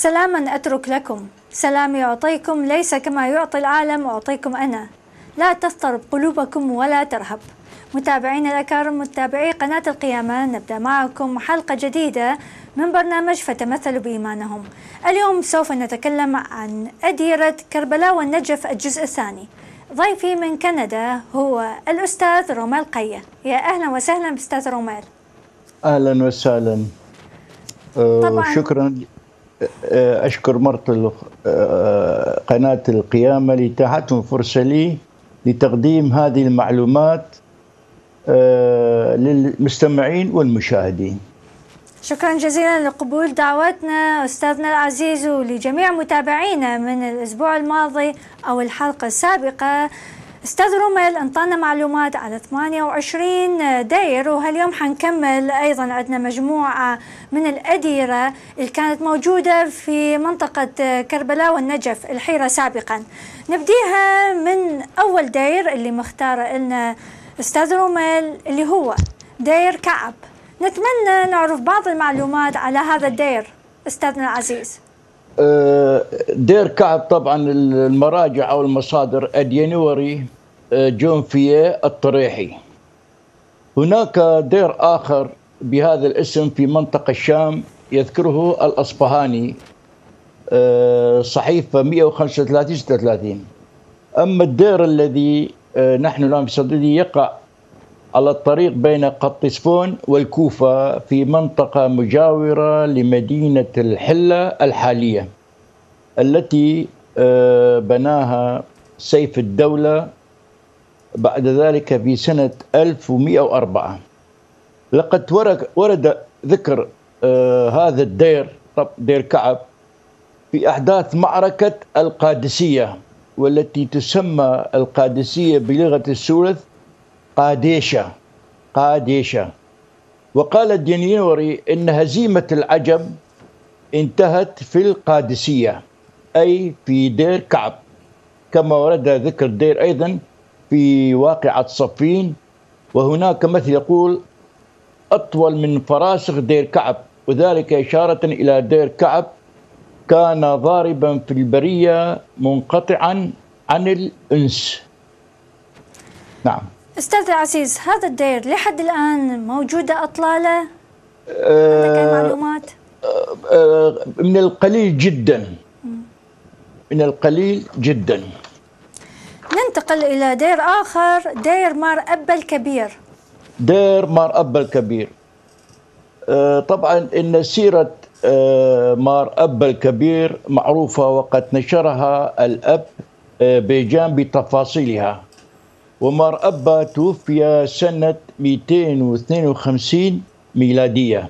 سلاما أترك لكم. سلامي أعطيكم ليس كما يعطي العالم أعطيكم أنا. لا تضطرب قلوبكم ولا ترهب. متابعينا الأكارم متابعي قناة القيامة نبدأ معكم حلقة جديدة من برنامج فتمثلوا بإيمانهم. اليوم سوف نتكلم عن أديرة كربلاء والنجف الجزء الثاني. ضيفي من كندا هو الأستاذ روميل قية. يا أهلا وسهلا بأستاذ روميل أهلا وسهلا. آه، طبعاً. شكرا آه، أشكر مرت آه، قناة القيامة لاتاحتهم فرصة لي لتقديم هذه المعلومات آه، للمستمعين والمشاهدين. شكرا جزيلا لقبول دعوتنا أستاذنا العزيز ولجميع متابعينا من الأسبوع الماضي أو الحلقة السابقة. أستاذ روميل انطانا معلومات على 28 داير وهاليوم حنكمل أيضا. عندنا مجموعة من الأديرة اللي كانت موجودة في منطقة كربلاء والنجف الحيرة سابقا. نبديها من أول داير اللي مختار لنا أستاذ روميل اللي هو داير كعب. نتمنى نعرف بعض المعلومات على هذا الدير أستاذنا العزيز. دير كعب طبعا المراجع أو المصادر أدينوري آه، جون فيه الطريحي. هناك دير آخر بهذا الاسم في منطقة الشام يذكره الاصفهاني آه، صحيفة 135 36 أما الدير الذي آه، نحن الآن بصدده يقع على الطريق بين قطسفون والكوفة في منطقة مجاورة لمدينة الحلة الحالية التي آه، بناها سيف الدولة بعد ذلك في سنة 1104 لقد ورد- ذكر آه، هذا الدير دير كعب في أحداث معركة القادسية والتي تسمى القادسية بلغة السورث قاديشة قاديشة. وقال الدينيوري إن هزيمة العجم انتهت في القادسية أي في دير كعب. كما ورد ذكر دير أيضا في واقعة صفين وهناك مثل يقول أطول من فراسخ دير كعب وذلك إشارة إلى دير كعب كان ضاربا في البرية منقطعا عن الأنس. نعم. أستاذ العزيز هذا الدير لحد الآن موجودة أطلالة؟ عندك آه، معلومات؟ آه، من القليل جدا. من القليل جدا. ننتقل إلى دير آخر دير مار أبا الكبير. دير مار أبا الكبير. آه، طبعا إن سيرة آه، مار أبا الكبير معروفة وقد نشرها الأب آه، بيجان بتفاصيلها ومار أبا توفي سنة 252 ميلادية.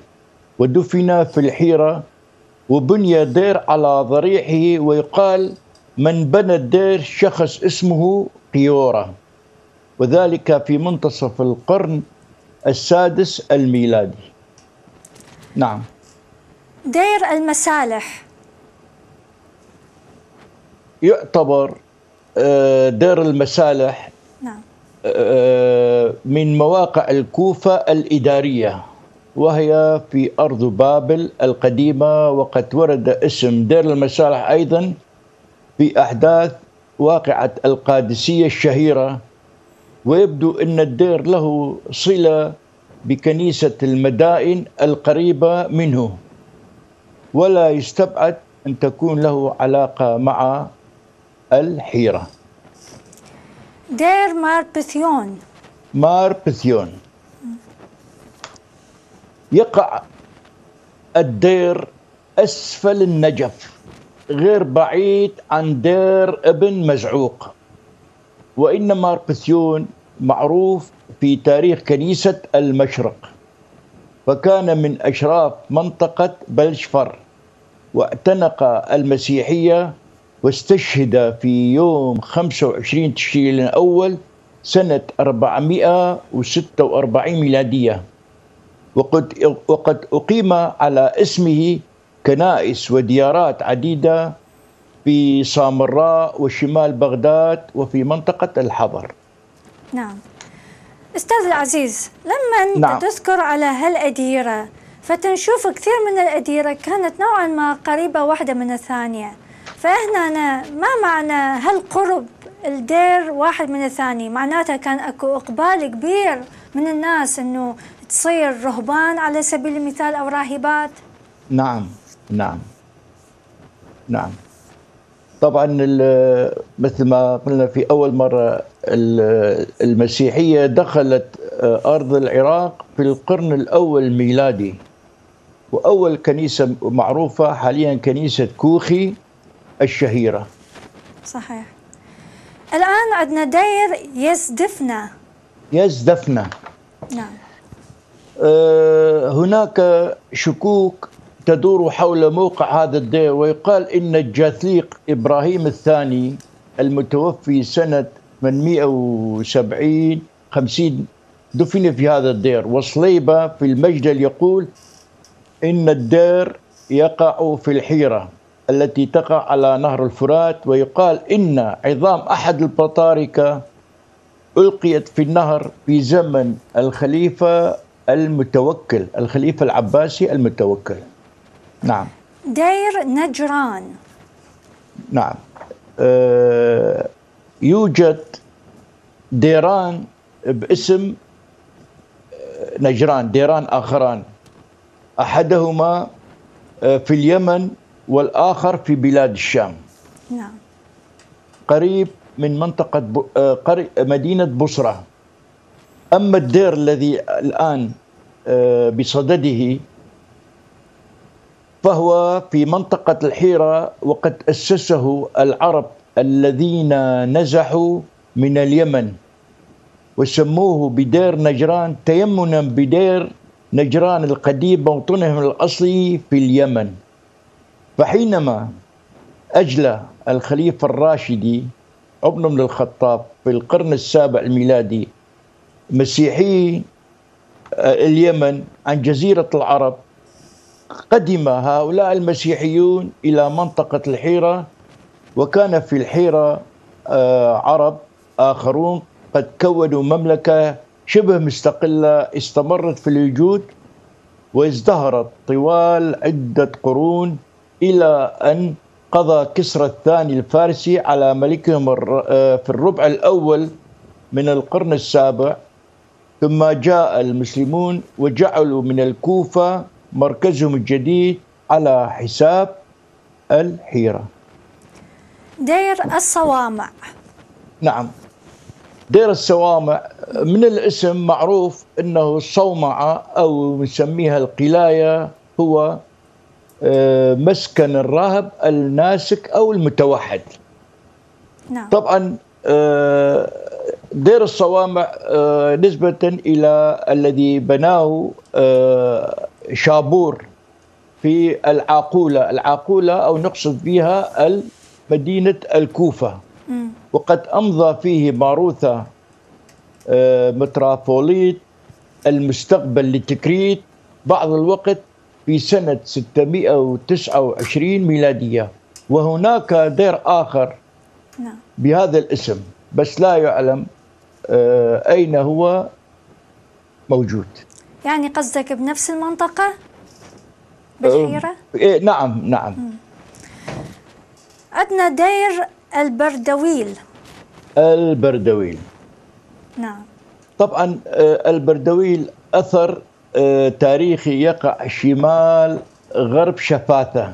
ودفن في الحيرة وبني دير على ضريحه ويقال من بنى الدير شخص اسمه قيورة. وذلك في منتصف القرن السادس الميلادي. نعم. دير المسالح. يعتبر آه، دير المسالح نعم. آه، من مواقع الكوفة الإدارية وهي في أرض بابل القديمة وقد ورد اسم دير المسالح أيضا في أحداث واقعة القادسية الشهيرة. ويبدو أن الدير له صلة بكنيسة المدائن القريبة منه ولا يستبعد أن تكون له علاقة مع الحيرة. دير مار بثيون مار يقع الدير أسفل النجف غير بعيد عن دير ابن مزعوق. وإن مار بثيون معروف في تاريخ كنيسة المشرق. فكان من أشراف منطقة بلشفر واعتنق المسيحية واستشهد في يوم 25 تشرين الأول سنة 446 ميلادية. وقد وقد أقيم على اسمه كنائس وديارات عديدة في سامراء وشمال بغداد وفي منطقة الحضر. نعم. أستاذ العزيز لما نعم. تذكر على هالأديرة فتنشوف كثير من الأديرة كانت نوعا ما قريبة واحدة من الثانية. فإحنا ما معنى هل قرب الدير واحد من الثاني؟ معناتها كان أكو إقبال كبير من الناس أنه تصير رهبان على سبيل المثال أو راهبات. نعم نعم نعم. طبعا مثل ما قلنا في أول مرة المسيحية دخلت آه، أرض العراق في القرن الأول الميلادي وأول كنيسة معروفة حاليا كنيسة كوخي. الشهيرة. صحيح. الآن عندنا دير يزدفنا. يزدفنا. نعم. آه، هناك شكوك تدور حول موقع هذا الدير ويقال إن الجاثليق إبراهيم الثاني المتوفي سنة 870 50 دفن في هذا الدير وصليبة في المجدل يقول إن الدير يقع في الحيرة. التي تقع على نهر الفرات ويقال إن عظام أحد البطاركة ألقيت في النهر في زمن الخليفة المتوكل الخليفة العباسي المتوكل. نعم. دير نجران. نعم. أه يوجد ديران باسم آه، نجران ديران آخران. أحدهما آه، في اليمن والآخر في بلاد الشام. نعم. قريب من منطقة آه، مدينة بصرة. أما الدير الذي الآن بصدده فهو في منطقة الحيرة وقد أسسه العرب الذين نزحوا من اليمن وسموه بدير نجران تيمنا بدير نجران القديم موطنهم الأصلي في اليمن. فحينما أجلى الخليفة الراشدي ابن بن الخطاب في القرن السابع الميلادي مسيحي اليمن عن جزيرة العرب قدم هؤلاء المسيحيون إلى منطقة الحيرة وكان في الحيرة آه، عرب آخرون قد كونوا مملكة شبه مستقلة استمرت في الوجود وازدهرت طوال عدة قرون إلى أن قضى كسرى الثاني الفارسي على ملكهم آه، في الربع الأول من القرن السابع. ثم جاء المسلمون وجعلوا من الكوفة مركزهم الجديد على حساب الحيرة. دير الصوامع. نعم. دير الصوامع من الاسم معروف إنه الصومعة أو نسميها القلاية هو آه، مسكن الراهب الناسك أو المتوحد. نعم. طبعا آه، دير الصوامع آه، نسبة إلى الذي بناه شابور في العاقولة العاقولة أو نقصد بها مدينة الكوفة. وقد أمضى فيه ماروثة آه، مترافوليت المستقبل لتكريت. بعض الوقت في سنة 629 ميلادية. وهناك دير آخر نعم. بهذا الاسم بس لا يعلم آه، أين هو موجود. يعني قصدك بنفس المنطقة؟ بالحيرة؟ إيه نعم نعم. عندنا دير البردويل. البردويل. نعم. طبعا آه، البردويل أثر آه، تاريخي يقع شمال غرب شفاثة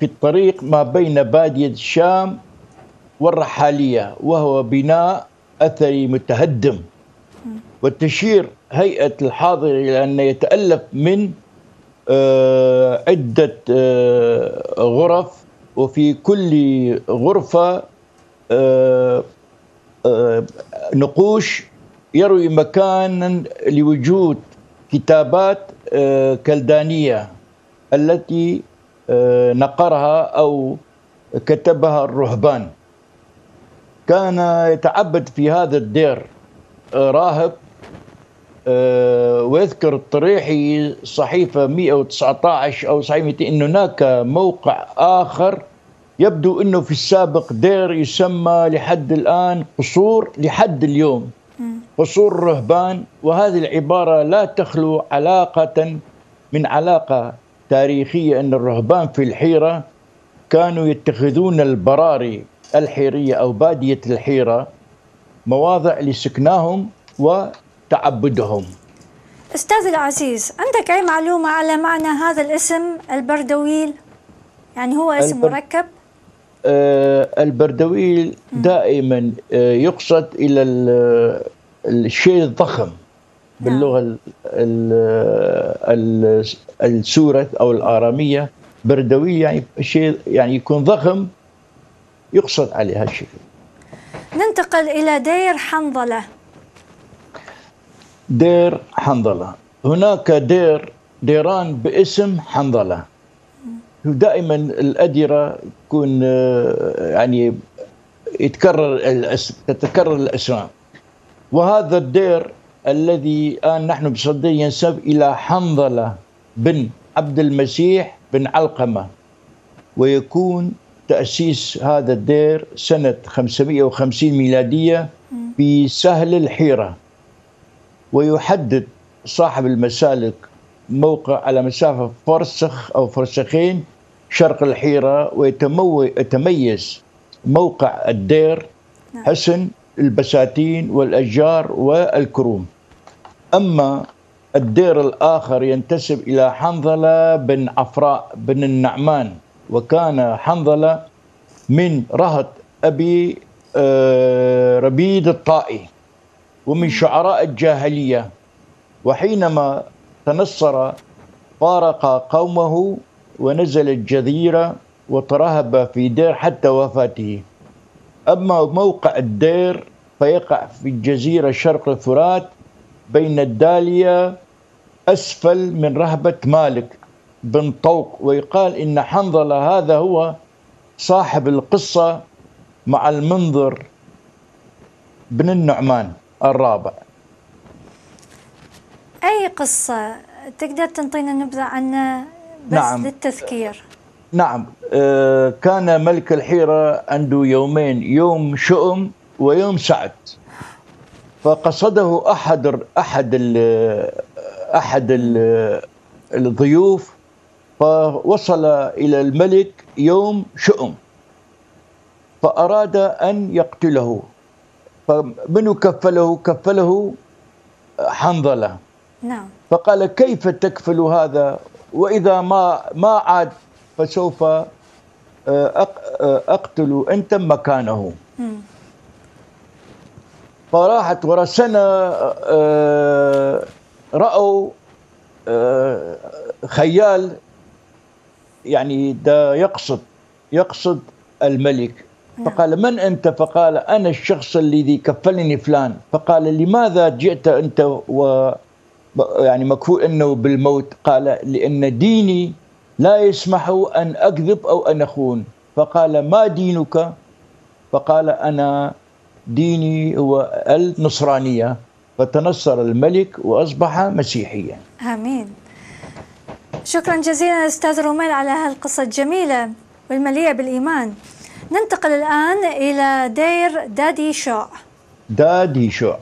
في الطريق ما بين بادية الشام والرحالية وهو بناء أثري متهدم. وتشير هيئة الحاضر إلى أنه يتألف من آه، عدة آه، غرف وفي كل غرفة آه، نقوش يروي مكانا لوجود كتابات كلدانية التي نقرها أو كتبها الرهبان. كان يتعبد في هذا الدير راهب آه، ويذكر الطريحي صحيفة 119 أو صحيفة أن هناك موقع آخر يبدو أنه في السابق دير يسمى لحد الآن قصور لحد اليوم. قصور رهبان وهذه العبارة لا تخلو علاقة من علاقة تاريخية أن الرهبان في الحيرة كانوا يتخذون البراري الحيرية أو بادية الحيرة مواضع لسكناهم وتعبدهم. أستاذ العزيز عندك أي معلومة على معنى هذا الاسم البردويل؟ يعني هو اسم البر- مركب؟ آه، البردويل دائما آه، يقصد إلى ال- الشيء الضخم باللغة ال- ال- ال- السورة أو الآرامية بردويل يعني شيء يعني يكون ضخم يقصد عليه هالشيء ننتقل إلى دير حنظلة. دير حنظلة. هناك دير ديران باسم حنظلة. دائما الأديرة تكون آه، يعني يتكرر. تتكرر الأسماء. وهذا الدير الذي الآن نحن بصدده ينسب إلى حنظلة بن عبد المسيح بن علقمة ويكون تأسيس هذا الدير سنة 550 ميلادية في سهل الحيرة ويحدد صاحب المسالك موقع على مسافة فرسخ أو فرسخين شرق الحيرة ويتميز موقع الدير نعم. حسن البساتين والأشجار والكروم. أما الدير الآخر ينتسب إلى حنظلة بن عفراء بن النعمان وكان حنظلة من رهط أبي آه، ربيد الطائي ومن شعراء الجاهلية. وحينما تنصر فارق قومه ونزل الجزيرة وترهب في دير حتى وفاته. أما موقع الدير فيقع في الجزيرة شرق الفرات بين الدالية أسفل من رهبة مالك بن طوق ويقال إن حنظلة هذا هو صاحب القصة مع المنذر بن النعمان الرابع أي قصة تقدر تنطينا نبذة عنها بس نعم. للتذكير نعم. آه، كان ملك الحيرة عنده يومين يوم شؤم ويوم سعد. فقصده أحد أحد ال أحد ال الضيوف فوصل إلى الملك يوم شؤم. فأراد أن يقتله. فمنو كفله؟ كفله حنظلة. نعم. فقال كيف تكفل هذا؟ وإذا ما ما عاد فسوف آه، آه، أقتل انت مكانه. فراحت ورا سنه آه، رأوا آه، خيال يعني ده يقصد يقصد الملك. فقال من أنت؟ فقال أنا الشخص الذي كفلني فلان. فقال لماذا جئت أنت و يعني مكفول إنه بالموت؟ قال لأن ديني لا يسمح أن أكذب أو أن أخون. فقال ما دينك؟ فقال أنا ديني هو النصرانية. فتنصر الملك وأصبح مسيحيا. آمين. شكرا جزيلا أستاذ روميل على هالقصة الجميلة والمليئة بالإيمان. ننتقل الآن إلى دير دادي شوع دادي شوع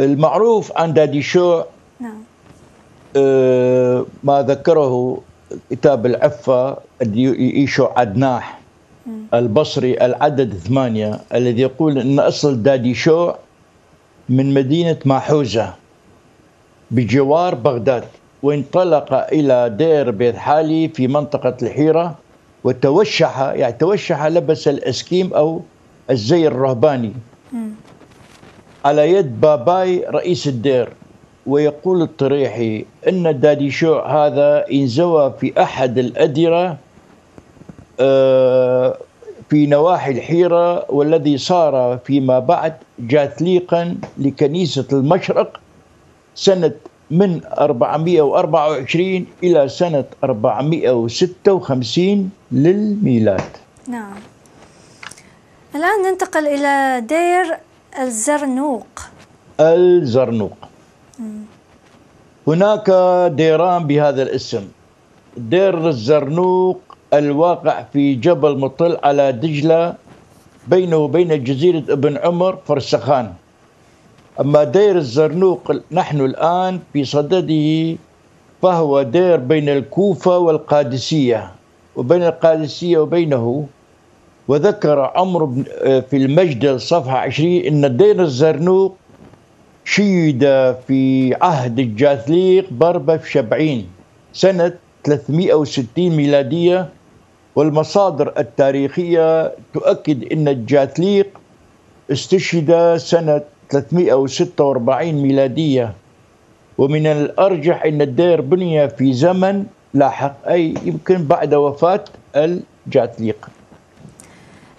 المعروف عن دادي شوع نعم. ما ذكره كتاب العفة يشوع عدناح. البصري العدد ثمانية الذي يقول أن أصل دادي شوع من مدينة ماحوزة بجوار بغداد وانطلق إلى دير بيت حالي في منطقة الحيرة وتوشح يعني توشح لبس الأسكيم أو الزي الرهباني. على يد باباي رئيس الدير. ويقول الطريحي إن دادي شوع هذا انزوى في أحد الاديره آه، في نواحي الحيرة والذي صار فيما بعد جاثليقا لكنيسة المشرق سنة من 424 إلى سنة 456 للميلاد. نعم. الآن ننتقل إلى دير الزرنوق. الزرنوق. هناك ديران بهذا الاسم. دير الزرنوق الواقع في جبل مطل على دجلة بينه وبين جزيرة ابن عمر فرسخان. أما دير الزرنوق نحن الآن في صدده فهو دير بين الكوفة والقادسية وبين القادسية وبينه. وذكر عمرو بن في المجد صفحة 20 أن دير الزرنوق شيد في عهد الجاثليق بربة في شبعين سنة 360 ميلادية والمصادر التاريخية تؤكد أن الجاثليق استشهد سنة 346 ميلادية. ومن الأرجح أن الدير بني في زمن لاحق أي يمكن بعد وفاة الجاثليق.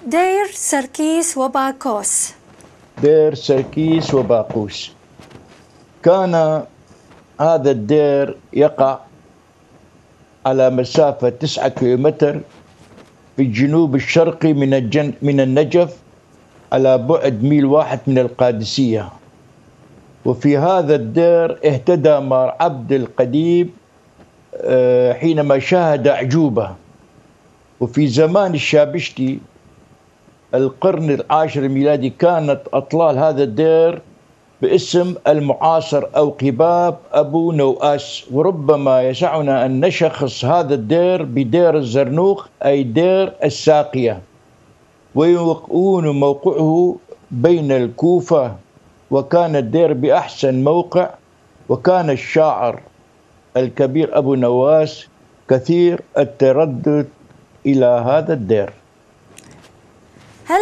دير سركيس وباكوس. دير سركيس وباقوس. كان هذا الدير يقع على مسافة تسعة كيلومتر في الجنوب الشرقي من الجن من النجف على بعد ميل واحد من القادسية. وفي هذا الدير اهتدى مار عبد القديم آه، حينما شاهد أعجوبة. وفي زمان الشابشتي القرن العاشر الميلادي كانت أطلال هذا الدير باسم المعاصر أو قباب أبو نوآس وربما يسعنا أن نشخص هذا الدير بدير الزرنوخ أي دير الساقية. ويكون موقعه بين الكوفة وكان الدير بأحسن موقع وكان الشاعر الكبير أبو نوآس كثير التردد إلى هذا الدير. هل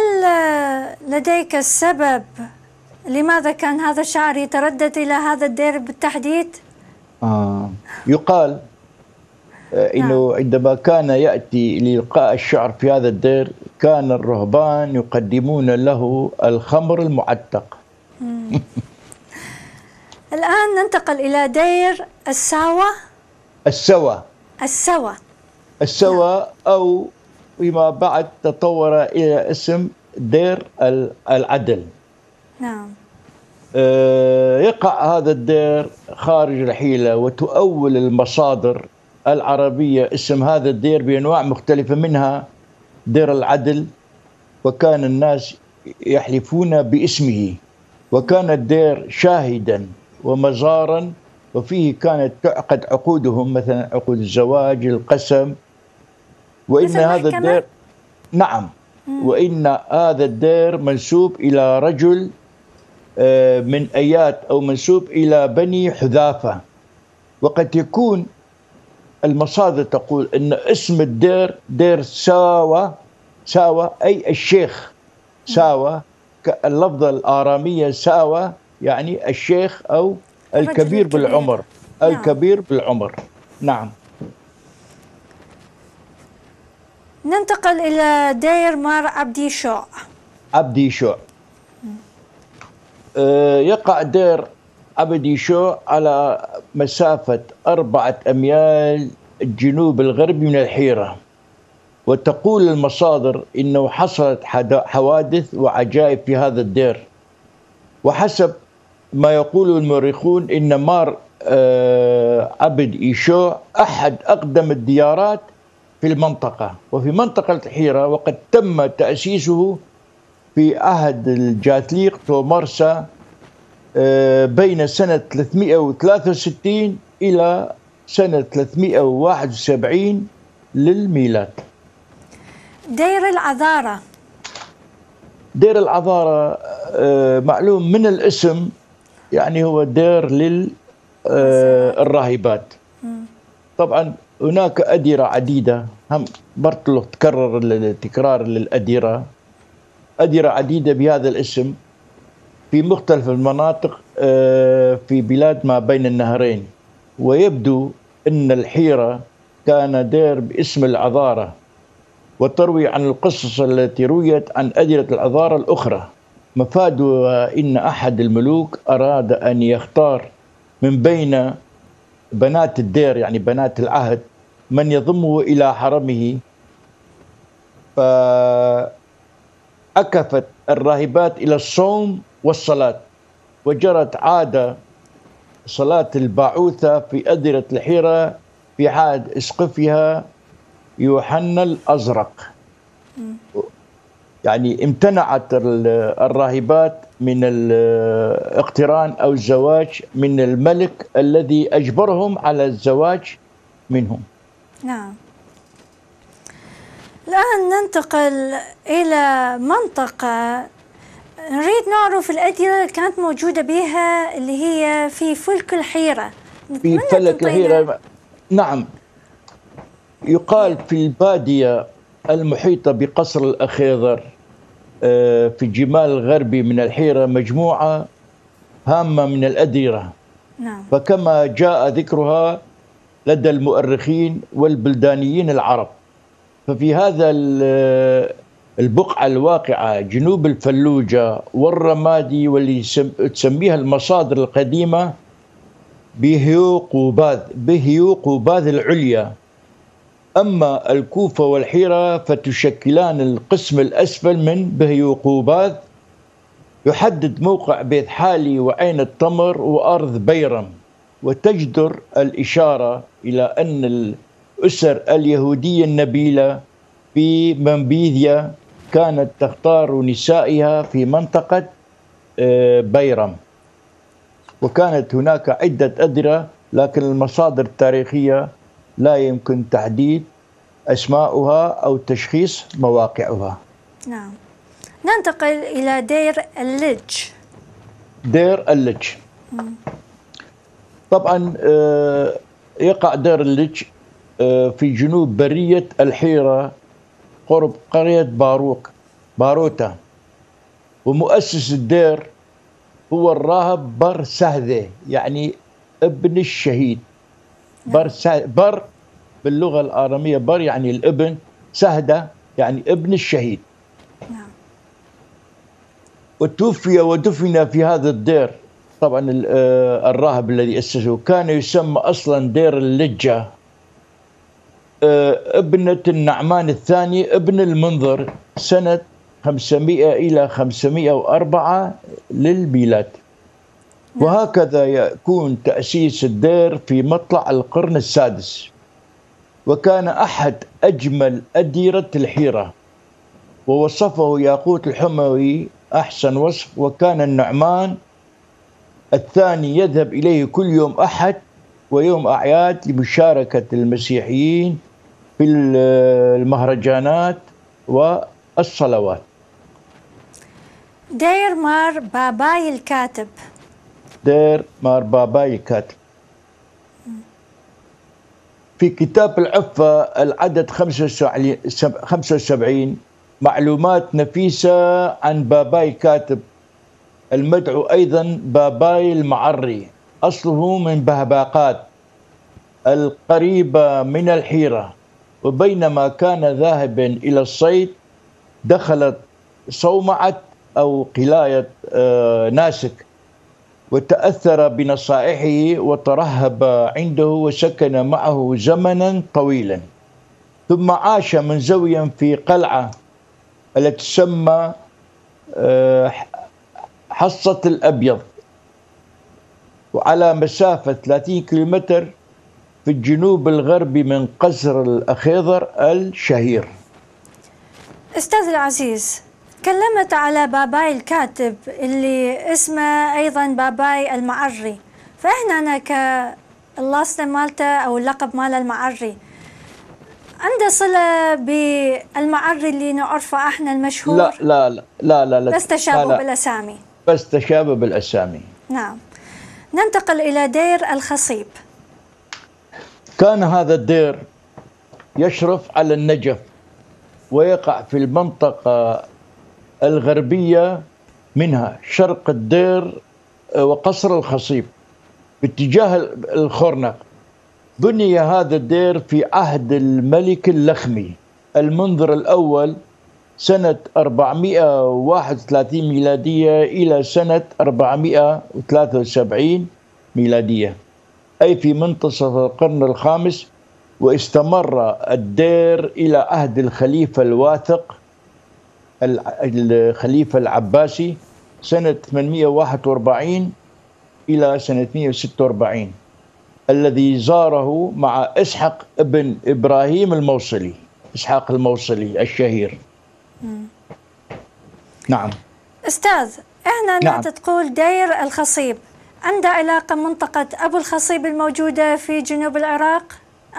لديك السبب لماذا كان هذا الشاعر يتردد إلى هذا الدير بالتحديد؟ آه. يقال آه، إنه نعم. عندما كان يأتي لإلقاء الشعر في هذا الدير كان الرهبان يقدمون له الخمر المعتق الآن ننتقل إلى دير الساوة السوى السوى السوى نعم. أو فيما بعد تطور إلى اسم دير العدل. نعم. آه، يقع هذا الدير خارج الحيلة وتؤول المصادر العربية اسم هذا الدير بأنواع مختلفة منها دير العدل وكان الناس يحلفون باسمه وكان الدير شاهدا ومزارا وفيه كانت تعقد عقودهم مثلا عقود الزواج القسم وإن هذا الدير نعم. وإن هذا الدير منسوب إلى رجل آه، من ايات أو منسوب إلى بني حذافة. وقد يكون المصادر تقول إن اسم الدير دير ساوى ساوى أي الشيخ ساوى اللفظه الآرامية ساوى يعني الشيخ أو الكبير. بالعمر. نعم. الكبير بالعمر. نعم. ننتقل إلى دير مار عبدي شوع عبدي شوع آه، يقع دير عبدي شو على مسافة أربعة أميال الجنوب الغربي من الحيرة وتقول المصادر إنه حصلت حوادث وعجائب في هذا الدير وحسب ما يقول المؤرخون إن مار آه، عبد إيشو أحد أقدم الديارات في المنطقة. وفي منطقة الحيرة وقد تم تأسيسه في عهد الجاتليق تومارسا آه، بين سنة 363 إلى سنة 371 للميلاد. دير العذارة. دير العذارة آه، معلوم من الاسم يعني هو دير للراهبات آه، طبعا هناك أديرة عديدة. هم برضو تكرر التكرار للأديرة. أديرة عديدة بهذا الاسم في مختلف المناطق آه، في بلاد ما بين النهرين. ويبدو أن الحيرة كان دير باسم العذارة وتروي عن القصص التي رويت عن أديرة العذارة الأخرى. مفادها إن أحد الملوك أراد أن يختار من بين بنات الدير يعني بنات العهد من يضمه إلى حرمه. ف أكفت الراهبات إلى الصوم والصلاة وجرت عادة صلاة الباعوثة في أدرة الحيرة في عهد إسقفها يوحنا الأزرق. يعني امتنعت الراهبات من الاقتران أو الزواج من الملك الذي أجبرهم على الزواج منهم. نعم. الآن ننتقل إلى منطقة نريد نعرف الأديرة اللي كانت موجودة بها اللي هي في فلك الحيرة. في فلك الحيرة. نعم. يقال في البادية المحيطة بقصر الأخيضر آه، في الجمال الغربي من الحيرة مجموعة هامة من الأديرة. نعم. فكما جاء ذكرها لدى المؤرخين والبلدانيين العرب. ففي هذا البقعة الواقعة جنوب الفلوجة والرمادي واللي تسميها المصادر القديمة بهيوقوباذ بهيوقوباذ العليا. أما الكوفة والحيرة فتشكلان القسم الأسفل من بهيوقوباذ يحدد موقع بيت حالي وعين التمر وأرض بيرم. وتجدر الإشارة إلى أن الأسر اليهودية النبيلة في منبيذيا كانت تختار نسائها في منطقة آه، بيرم وكانت هناك عدة أدرة لكن المصادر التاريخية لا يمكن تحديد أسماؤها أو تشخيص مواقعها. نعم. ننتقل إلى دير اللج دير اللج طبعا آه، يقع دير اللج آه، في جنوب برية الحيرة قرب قرية باروك باروتا. ومؤسس الدير هو الراهب بر سهدة يعني ابن الشهيد. بر بر باللغة الآرامية بر يعني الابن سهدة يعني ابن الشهيد. نعم. وتوفي ودفن في هذا الدير طبعا آه، الراهب الذي أسسه. كان يسمى أصلا دير اللجة. آه، ابنة النعمان الثاني ابن المنذر سنة 500 إلى 504 للميلاد. وهكذا يكون تأسيس الدير في مطلع القرن السادس. وكان أحد أجمل أديرة الحيرة. ووصفه ياقوت الحموي أحسن وصف. وكان النعمان الثاني يذهب إليه كل يوم أحد ويوم أعياد لمشاركة المسيحيين في المهرجانات والصلوات. دير مار باباي الكاتب دير مار باباي الكاتب في كتاب العفة العدد 75 معلومات نفيسة عن باباي الكاتب المدعو أيضا باباي المعري أصله من بهباقات القريبة من الحيرة وبينما كان ذاهبا إلى الصيد دخلت صومعة أو قلاية آه، ناسك وتأثر بنصائحه وترهب عنده وسكن معه زمنا طويلا. ثم عاش منزويا في قلعة التي تسمى آه، حصة الأبيض وعلى مسافة 30 كيلومتر في الجنوب الغربي من قصر الأخيضر الشهير. أستاذ العزيز تكلمت على باباي الكاتب اللي اسمه أيضا باباي المعري فإحنا أنا كاللاصة مالته أو اللقب مال المعري. عنده صلة بالمعري اللي نعرفه إحنا المشهور؟ لا لا لا لا لا, لا بس تشابه لا لا بالأسامي. بس تشابه بالأسامي. نعم. ننتقل إلى دير الخصيب. كان هذا الدير يشرف على النجف ويقع في المنطقة الغربية منها شرق الدير آه، وقصر الخصيب باتجاه الخرنق. بني هذا الدير في عهد الملك اللخمي المنذر الأول سنة 431 ميلادية إلى سنة 473 ميلادية. أي في منتصف القرن الخامس واستمر الدير إلى عهد الخليفة الواثق الخليفة العباسي سنة 841 إلى سنة 146 الذي زاره مع إسحاق ابن إبراهيم الموصلي إسحاق الموصلي الشهير. مم. نعم. أستاذ هنا نعم. تقول دير الخصيب. عنده علاقة منطقة أبو الخصيب الموجودة في جنوب العراق؟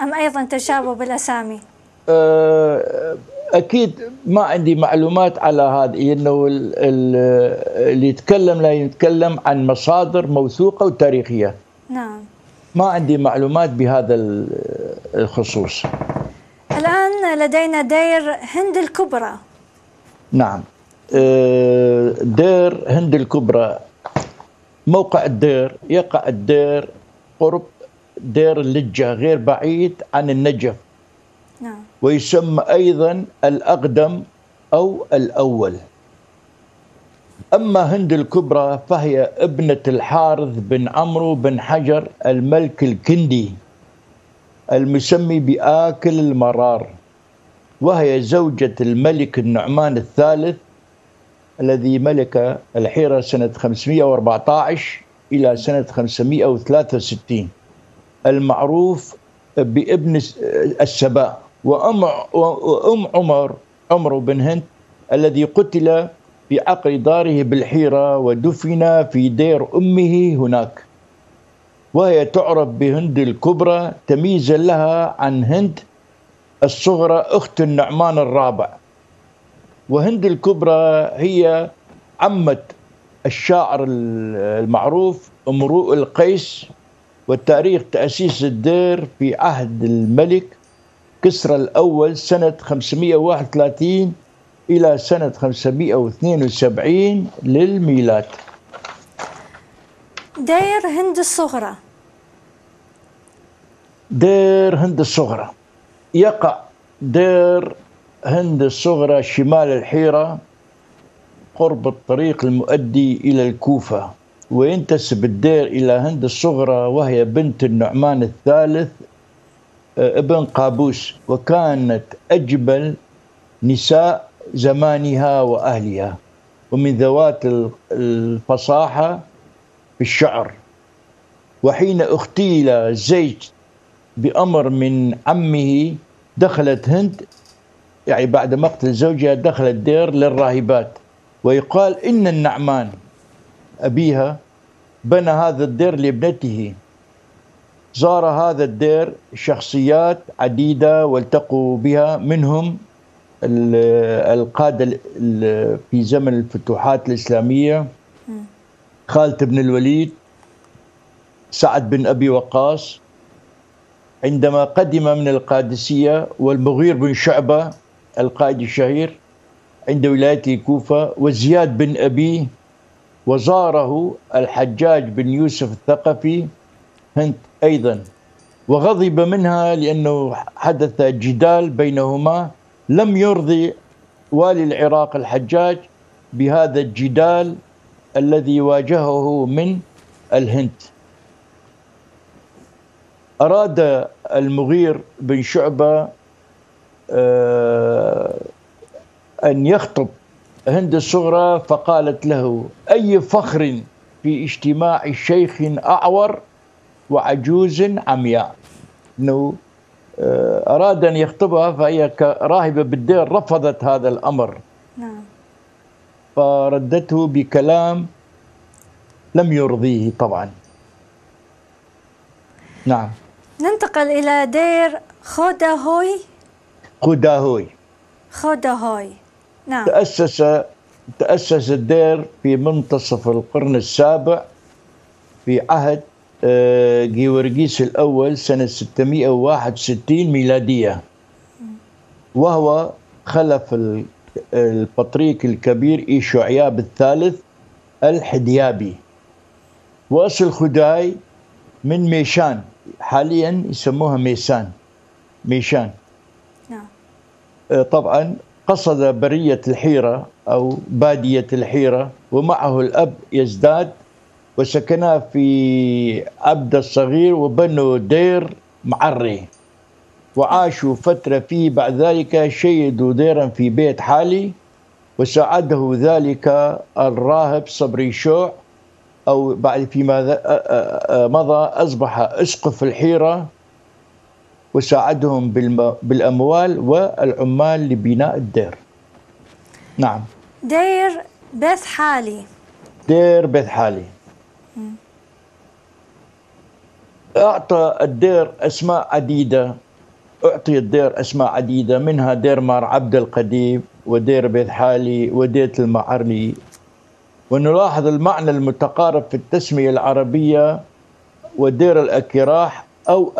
أم أيضا تشابه بالأسامي؟ آه، أكيد ما عندي معلومات على هذا إنه ال- ال- اللي يتكلم لا يتكلم عن مصادر موثوقة وتاريخية. نعم. ما عندي معلومات بهذا ال- الخصوص. الآن لدينا دير هند الكبرى. نعم. آه، دير هند الكبرى. موقع الدير يقع الدير قرب دير اللجة غير بعيد عن النجف. نعم. ويسمى أيضا الأقدم أو الأول. أما هند الكبرى فهي ابنة الحارث بن عمرو بن حجر الملك الكندي المسمي بآكل المرار. وهي زوجة الملك النعمان الثالث الذي ملك الحيرة سنة 514 إلى سنة 563 المعروف بابن السباء. وأم وأم عمر عمرو بن هند الذي قتل في عقر داره بالحيرة ودفن في دير أمه هناك. وهي تعرف بهند الكبرى تمييزا لها عن هند الصغرى أخت النعمان الرابع. وهند الكبرى هي عمة الشاعر المعروف امرؤ القيس وتاريخ تأسيس الدير في عهد الملك كسرى الأول سنة 531 إلى سنة 572 للميلاد. دير هند الصغرى. دير هند الصغرى. يقع دير هند الصغرى شمال الحيرة قرب الطريق المؤدي إلى الكوفة. وينتسب الدير إلى هند الصغرى وهي بنت النعمان الثالث آه، ابن قابوس. وكانت أجمل نساء زمانها وأهلها. ومن ذوات ال- الفصاحة في الشعر. وحين اغتيل زيد بأمر من عمه دخلت هند يعني بعد مقتل زوجها دخلت الدير للراهبات ويقال إن النعمان أبيها بنى هذا الدير لابنته. زار هذا الدير شخصيات عديدة والتقوا بها منهم ال- القادة ال- ال- في زمن الفتوحات الإسلامية خالد بن الوليد سعد بن أبي وقاص عندما قدم من القادسية والمغير بن شعبة القائد الشهير عند ولاية الكوفة وزياد بن أبيه وزاره الحجاج بن يوسف الثقفي هند أيضا. وغضب منها لأنه حدث جدال بينهما لم يرضي والي العراق الحجاج بهذا الجدال الذي واجهه من الهند. أراد المغير بن شعبة آه، أن يخطب هند الصغرى فقالت له أي فخر في اجتماع شيخ أعور وعجوز عمياء؟ أنه آه، أراد أن يخطبها فهي كراهبة بالدير رفضت هذا الأمر. نعم. فردته بكلام لم يرضيه طبعا. نعم. ننتقل إلى دير خوداهوي. قداهوي خوداهوي. نعم. تأسس تأسس الدير في منتصف القرن السابع في عهد آه، جيورجيس الأول سنة 661 ميلادية. وهو خلف ال- البطريق الكبير إيشعياب الثالث الحديابي. وأصل خداي من ميشان. حاليا يسموها ميسان. ميشان. نعم. طبعا قصد برية الحيرة أو بادية الحيرة ومعه الأب يزداد وسكنا في عبد الصغير وبنوا دير معري. وعاشوا فترة فيه بعد ذلك شيدوا ديرا في بيت حالي وساعده ذلك الراهب صبري شوع أو بعد فيما مضى أصبح أسقف الحيرة وساعدهم بالأموال والعمال لبناء الدير. نعم. دير بث حالي. دير بيت حالي. أعطى الدير أسماء عديدة. أعطي الدير أسماء عديدة منها دير مار عبد القديم ودير بيت حالي وديت المعرلي ونلاحظ المعنى المتقارب في التسمية العربية ودير الأكراح أو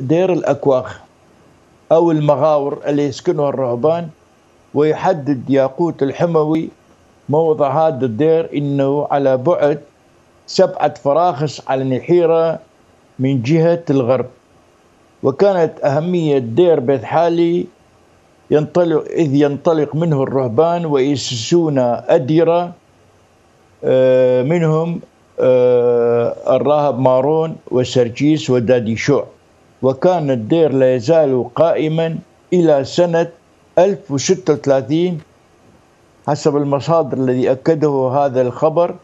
دير الأكواخ أو المغاور اللي يسكنها الرهبان ويحدد ياقوت الحموي موضع هذا الدير إنه على بعد سبعة فراخس على النحيرة من جهة الغرب. وكانت أهمية دير بيت حالي ينطلق إذ ينطلق منه الرهبان ويسسون أديرة منهم آه، الراهب مارون وسرجيس ودادي شوع. وكان الدير لا يزال قائما إلى سنة 1036 حسب المصادر الذي أكده هذا الخبر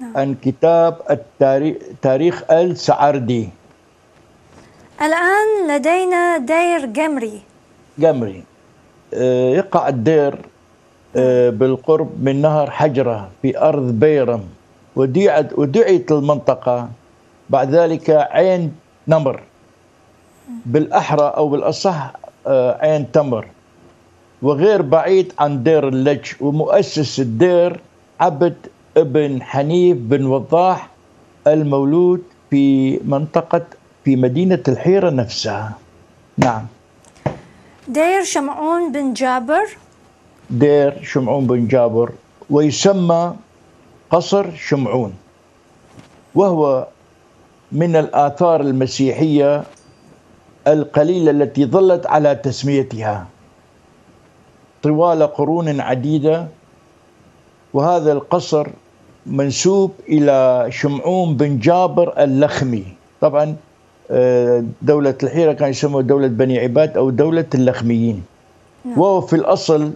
نعم. عن كتاب التاريخ تاريخ السعردي الآن لدينا دير جمري. جمري. آه، يقع الدير آه، بالقرب من نهر حجرة في أرض بيرم. ودعيت المنطقة. بعد ذلك عين نمر بالأحرى أو بالأصح آه، عين تمر. وغير بعيد عن دير اللج. ومؤسس الدير عبد ابن حنيف بن وضاح المولود في منطقة في مدينة الحيرة نفسها. نعم. دير شمعون بن جابر دير شمعون بن جابر ويسمى قصر شمعون. وهو من الآثار المسيحية القليلة التي ظلت على تسميتها. طوال قرون عديدة وهذا القصر منسوب إلى شمعون بن جابر اللخمي. طبعا آه، دولة الحيرة كان يسموها دولة بني عباد أو دولة اللخميين. نعم. وهو في الأصل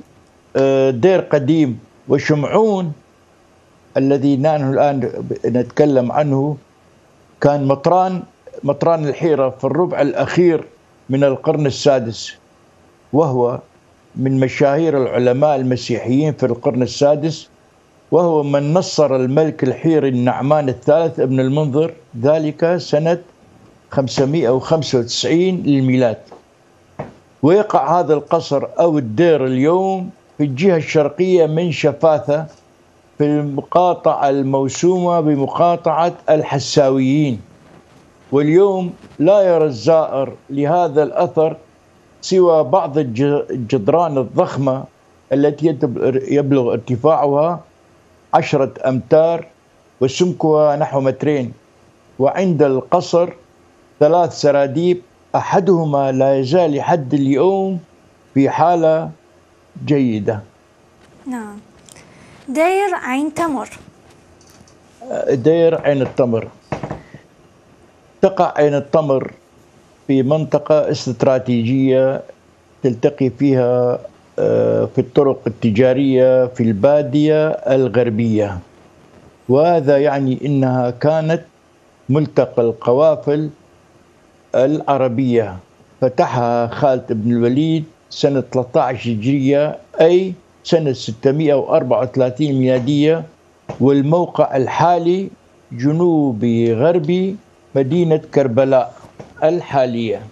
دير قديم وشمعون الذي نحن الآن نتكلم عنه. كان مطران مطران الحيرة في الربع الأخير من القرن السادس وهو من مشاهير العلماء المسيحيين في القرن السادس وهو من نصر الملك الحيري النعمان الثالث ابن المنذر ذلك سنة 595 للميلاد. ويقع هذا القصر أو الدير اليوم في الجهة الشرقية من شفاثة في المقاطعة الموسومة بمقاطعة الحساويين. واليوم لا يرى الزائر لهذا الأثر سوى بعض الجدران الضخمة التي يبلغ ارتفاعها عشرة أمتار وسمكها نحو مترين. وعند القصر ثلاث سراديب أحدهما لا يزال لحد اليوم في حالة جيدة. نعم. دير عين تمر. دير عين التمر. تقع عين التمر في منطقة استراتيجية تلتقي فيها آه، في الطرق التجارية في البادية الغربية. وهذا يعني إنها كانت ملتقى القوافل العربية. فتحها خالد بن الوليد سنة 13 هجرية أي سنة 634 ميلادية والموقع الحالي جنوبي غربي مدينة كربلاء الحالية.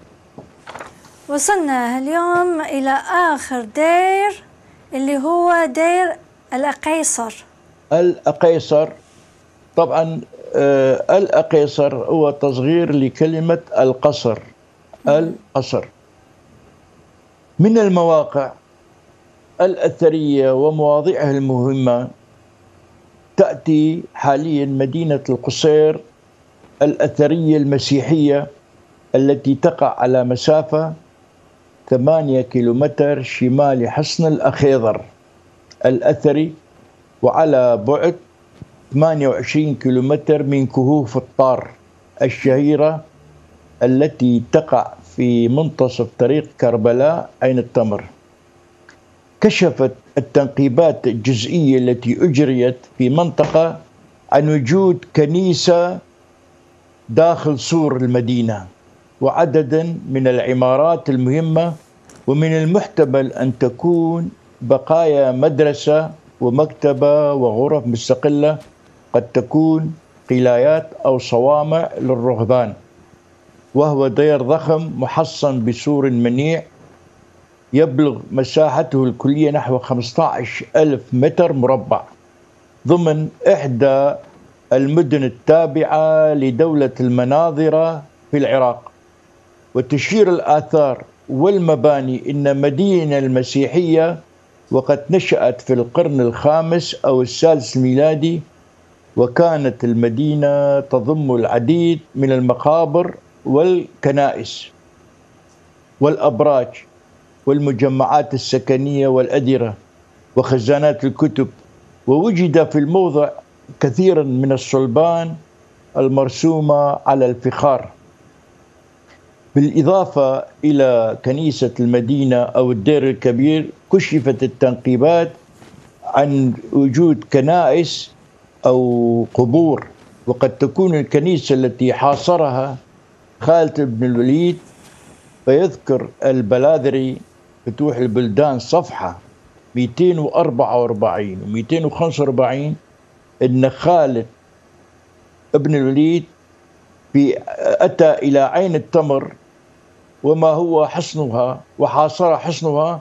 وصلنا اليوم إلى آخر دير اللي هو دير الأقيصر. الأقيصر طبعا آه الأقيصر هو تصغير لكلمة القصر. القصر. من المواقع الأثرية ومواضعها المهمة تأتي حاليا مدينة القصير الأثرية المسيحية التي تقع على مسافة ثمانية كيلومتر شمال حصن الأخيضر الأثري وعلى بعد 28 كيلومتر من كهوف الطار الشهيرة التي تقع في منتصف طريق كربلاء عين التمر. كشفت التنقيبات الجزئية التي أجريت في منطقة عن وجود كنيسة داخل سور المدينة وعددا من العمارات المهمة ومن المحتمل أن تكون بقايا مدرسة ومكتبة وغرف مستقلة قد تكون قلايات أو صوامع للرهبان. وهو دير ضخم محصن بسور منيع يبلغ مساحته الكلية نحو 15 ألف متر مربع ضمن إحدى المدن التابعة لدولة المناظرة في العراق. وتشير الآثار والمباني إن مدينة المسيحية وقد نشأت في القرن الخامس أو السادس الميلادي وكانت المدينة تضم العديد من المقابر والكنائس والأبراج والمجمعات السكنية والأدرة وخزانات الكتب ووجد في الموضع كثيرا من الصلبان المرسومة على الفخار. بالإضافة إلى كنيسة المدينة أو الدير الكبير كشفت التنقيبات عن وجود كنائس أو قبور وقد تكون الكنيسة التي حاصرها خالد بن الوليد فيذكر البلاذري فتوح البلدان صفحة 244 و 245 إن خالد ابن الوليد في أتى إلى عين التمر وما هو حصنها وحاصر حصنها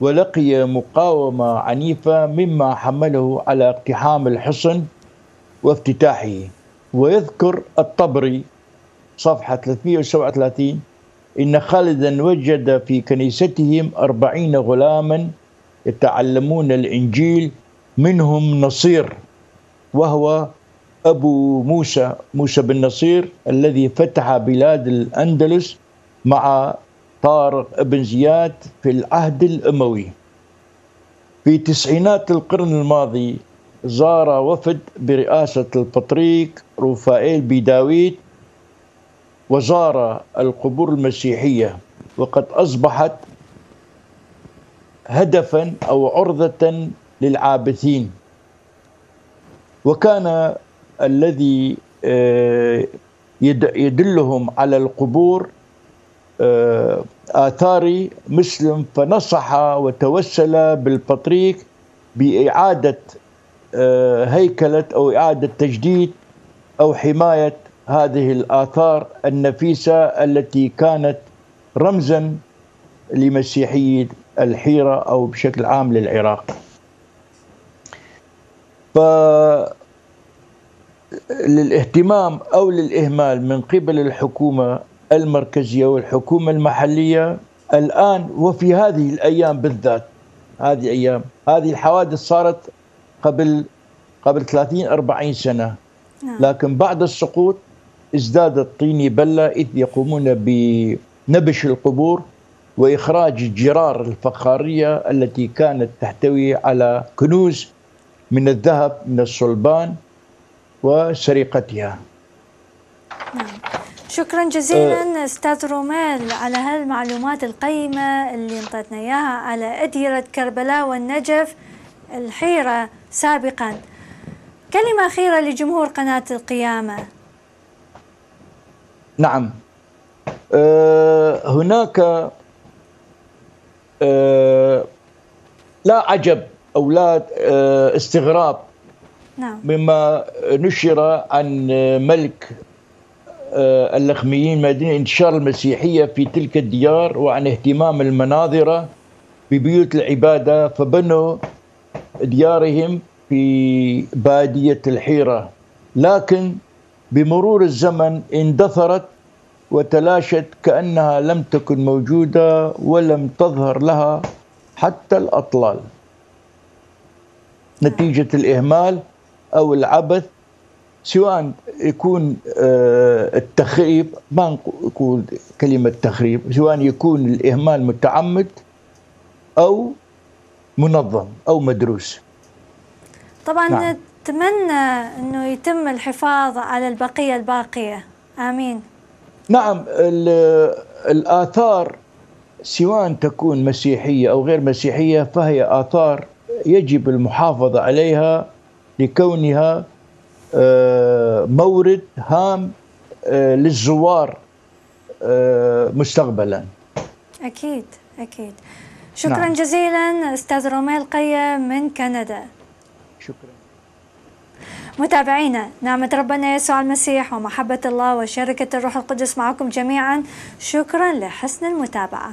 ولقي مقاومة عنيفة مما حمله على اقتحام الحصن وافتتاحه. ويذكر الطبري صفحة 337 إن خالدا وجد في كنيستهم أربعين غلاما يتعلمون الإنجيل منهم نصير وهو أبو موسى موسى بن نصير الذي فتح بلاد الأندلس مع طارق بن زياد في العهد الأموي. في تسعينات القرن الماضي زار وفد برئاسة البطريق روفائيل بيداويت وزار القبور المسيحية وقد أصبحت هدفا أو عرضة للعابثين. وكان الذي آه، يدلهم على القبور آه، آثاري مسلم فنصح وتوسل بالبطريق بإعادة آه، هيكلة أو إعادة تجديد أو حماية هذه الآثار النفيسة التي كانت رمزا لمسيحية الحيرة أو بشكل عام للعراق ف للاهتمام أو للإهمال من قبل الحكومة المركزية والحكومة المحلية الآن وفي هذه الأيام بالذات هذه أيام هذه الحوادث صارت قبل قبل 30 40 سنة نعم. لكن بعد السقوط ازداد الطين بلة إذ يقومون بنبش القبور وإخراج الجرار الفخارية التي كانت تحتوي على كنوز من الذهب من الصلبان وسرقتها. نعم. شكرا جزيلا أستاذ روميل على هالمعلومات القيمة اللي انطيتنا إياها على أديرة كربلاء والنجف الحيرة سابقا. كلمة أخيرة لجمهور قناة القيامة. نعم أه هناك أه لا عجب أو لا أه استغراب نعم. مما نشر عن ملك اللخميين مدينة انتشار المسيحية في تلك الديار وعن اهتمام المناظرة ببيوت العبادة فبنوا ديارهم في بادية الحيرة لكن بمرور الزمن اندثرت وتلاشت كأنها لم تكن موجودة ولم تظهر لها حتى الأطلال نتيجة الإهمال أو العبث سواء يكون آه، التخريب ما نقول كلمة تخريب سواء يكون الإهمال متعمد أو منظم أو مدروس طبعا نعم. نتمنى أنه يتم الحفاظ على البقية الباقية. آمين. نعم الآثار سواء تكون مسيحية أو غير مسيحية فهي آثار يجب المحافظة عليها لكونها آه، مورد هام آه، للزوار آه، مستقبلا. أكيد أكيد. شكرا نعم. جزيلا أستاذ روميل قيم من كندا. شكرا. متابعينا نعمة ربنا يسوع المسيح ومحبة الله وشركة الروح القدس معكم جميعا. شكرا لحسن المتابعة.